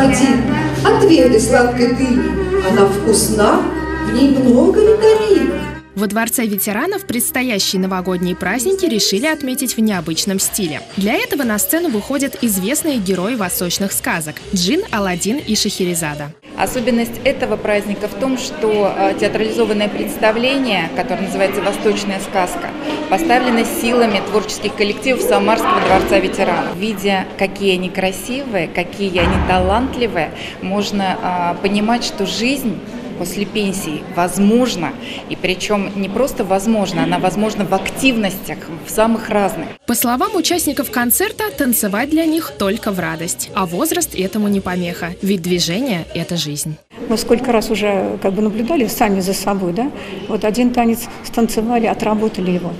господин, отведай сладкой дыни. Она вкусна, в ней много витаминов. Во Дворце ветеранов предстоящие новогодние праздники решили отметить в необычном стиле. Для этого на сцену выходят известные герои восточных сказок – Джин, Аладдин и Шахерезада. Особенность этого праздника в том, что э, театрализованное представление, которое называется «Восточная сказка», поставлено силами творческих коллективов Самарского дворца ветеранов. Видя, какие они красивые, какие они талантливые, можно а, понимать, что жизнь после пенсии возможно, и причем не просто возможно, она возможна в активностях, в самых разных. По словам участников концерта, танцевать для них только в радость, а возраст этому не помеха, ведь движение – это жизнь. Мы сколько раз уже как бы наблюдали сами за собой, да? Вот один танец станцевали, отработали его.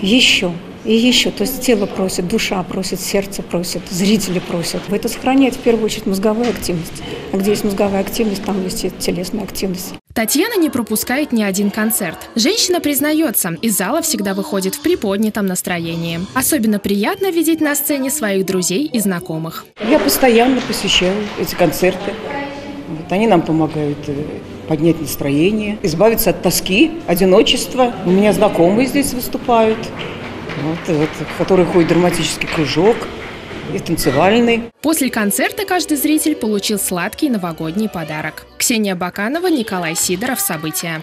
Еще, и еще, то есть тело просит, душа просит, сердце просит, зрители просят. Это сохраняет в первую очередь мозговую активность. Где есть мозговая активность, там есть и телесная активность. Татьяна не пропускает ни один концерт. Женщина признается, из зала всегда выходит в приподнятом настроении. Особенно приятно видеть на сцене своих друзей и знакомых. Я постоянно посещаю эти концерты. Вот они нам помогают э, поднять настроение, избавиться от тоски, одиночества. У меня знакомые здесь выступают вот, вот, в который ходит драматический кружок и танцевальный. После концерта каждый зритель получил сладкий новогодний подарок. Ксения Баканова, Николай Сидоров. События.